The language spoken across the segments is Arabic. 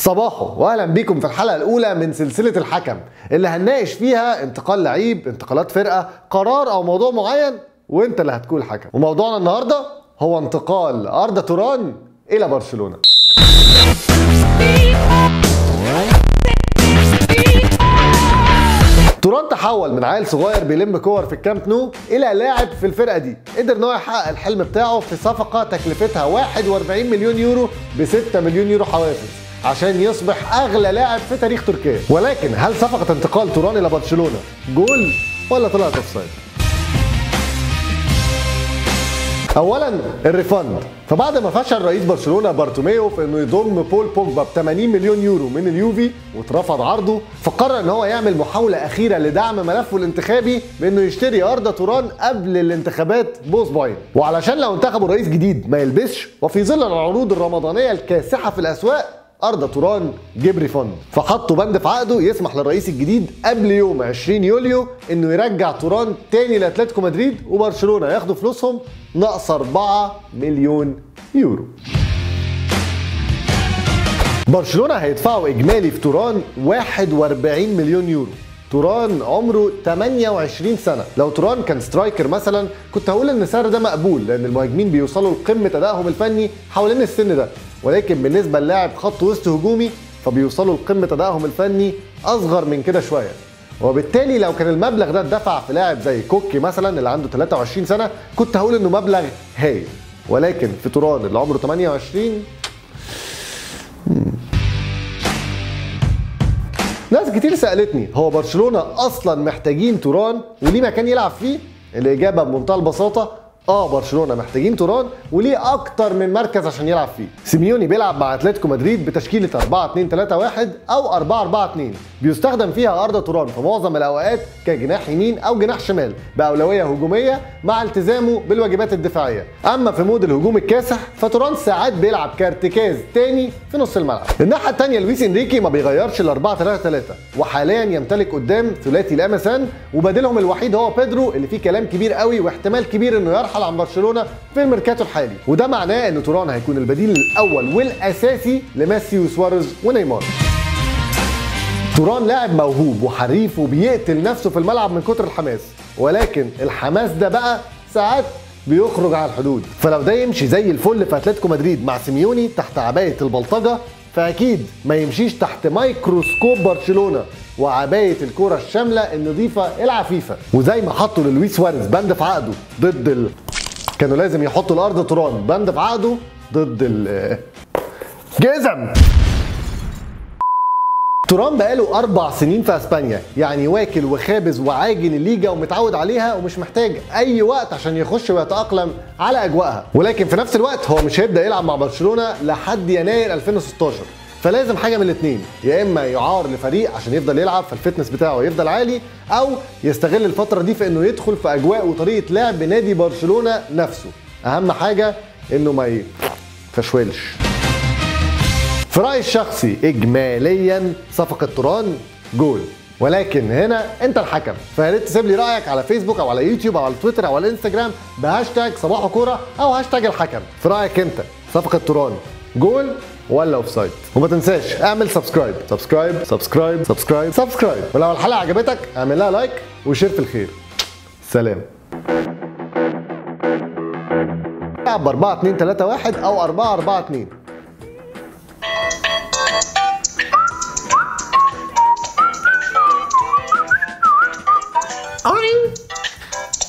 صباحو واهلا بيكم في الحلقة الأولى من سلسلة الحكم اللي هنناقش فيها انتقال لعيب انتقالات فرقة قرار أو موضوع معين وانت اللي هتكون الحكم. وموضوعنا النهارده هو انتقال أردا توران إلى برشلونة. توران تحول من عيل صغير بيلم كور في الكامب نو إلى لاعب في الفرقة دي. قدر إن هو يحقق الحلم بتاعه في صفقة تكلفتها 41 مليون يورو ب 6 مليون يورو حوافز. عشان يصبح أغلى لاعب في تاريخ تركيا. ولكن هل صفقه انتقال توران إلى برشلونه جول ولا طلعت offside اولا ال refund فبعد ما فشل رئيس برشلونة بارتوميو في إنه يضم بول بوجبا ب 80 مليون يورو من اليوفي واترفض عرضه فقرر إن هو يعمل محاولة أخيرة لدعم ملفه الانتخابي بإنه يشتري اردا توران قبل الانتخابات بأسبوعين. وعلشان لو انتخبوا رئيس جديد ما يلبسش وفي ظل العروض الرمضانية الكاسحة في الأسواق اردا توران جيب refund فحطوا بند في عقده يسمح للرئيس الجديد قبل يوم 20 يوليو إنه يرجع توران تاني لأتلتيكو مدريد وبرشلونة ياخدوا فلوسهم ناقص 4 مليون يورو. برشلونة هيدفعوا إجمالي في توران 41 مليون يورو. توران عمره 28 سنة. لو توران كان striker مثلا كنت هقول إن السعر ده مقبول لأن المهاجمين بيوصلوا لقمة أدائهم الفني حوالين السن ده. ولكن بالنسبة للاعب خط وسط هجومي فبيوصلوا لقمة أدائهم الفني أصغر من كده شوية. وبالتالي لو كان المبلغ ده اتدفع في لاعب زي كوكي مثلا اللي عنده 23 سنة كنت هقول إنه مبلغ هايل. ولكن في توران اللي عمره 28 ناس كتير سألتني هو برشلونة أصلا محتاجين توران وليه مكان يلعب فيه؟ الإجابة بمنتهى البساطة آه برشلونة محتاجين توران وليه أكتر من مركز عشان يلعب فيه؟ سيميوني بيلعب مع أتلتيكو مدريد بتشكيلة 4 2 3 1 أو 4 4 2 بيستخدم فيها اردا توران في معظم الأوقات كجناح يمين أو جناح شمال بأولوية هجومية مع التزامه بالواجبات الدفاعية. أما في mode الهجوم الكاسح فتوران ساعات بيلعب كارتكاز تاني في نص الملعب. الناحية الثانية لويس إنريكي ما بيغيرش ال 4 3 3 وحاليا يمتلك قدام ثلاثي ال MSN وبديلهم الوحيد هو بيدرو اللي فيه كلام كبير قوي واحتمال كبير إنه يرحل عن برشلونة في الميركاتو الحالي. وده معناه إن توران هيكون البديل الأول والأساسي لميسي وسواريز ونيمار. توران لاعب موهوب وحريف وبيقتل نفسه في الملعب من كتر الحماس. ولكن الحماس ده بقى ساعات بيخرج على الحدود. فلو ده يمشي زي الفل في أتلتيكو مدريد مع سيميوني تحت عباية البلطجة فأكيد ما يمشيش تحت مايكروسكوب برشلونة. وعباية الكورة الشاملة النظيفة العفيفة. وزي ما حطوا للويس سواريز بند في عقده ضد العض. كانوا لازم يحطوا لأردا توران بند في عقده ضد الجزم. توران بقاله أربع سنين في أسبانيا. يعني واكل وخابز وعاجل الليجا ومتعود عليها ومش محتاج أي وقت عشان يخش ويتأقلم على أجواءها. ولكن في نفس الوقت هو مش هيبدأ يلعب مع برشلونة لحد يناير 2016 فلازم حاجة من الاثنين يا إما يعار لفريق عشان يفضل يلعب فال fitness بتاعه يفضل عالي أو يستغل الفترة دي في إنه يدخل في أجواء وطريقة لعب نادي برشلونة نفسه. أهم حاجة إنه ما يفشلش في رأيي الشخصي اجماليا صفقة توران جول. ولكن هنا أنت الحكم. فيا ريت تسيب لي رأيك على فيسبوك أو على يوتيوب أو على تويتر أو على الانستجرام بهاشتاج صباح كورة أو هاشتاج الحكم. في رأيك أنت صفقة توران جول ولا offside. وما تنساش اعمل subscribe. subscribe subscribe subscribe. subscribe. ولو الحلقة عجبتك اعمل لها like و share في الخير. سلام. العب ب 4 2 3 1 أو 4 4 2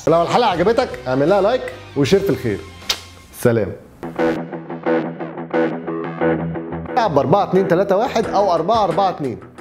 لو الحلقة عجبتك اعمل لها like و share في الخير. سلام. ب 4 2 3 1 أو 4 4 2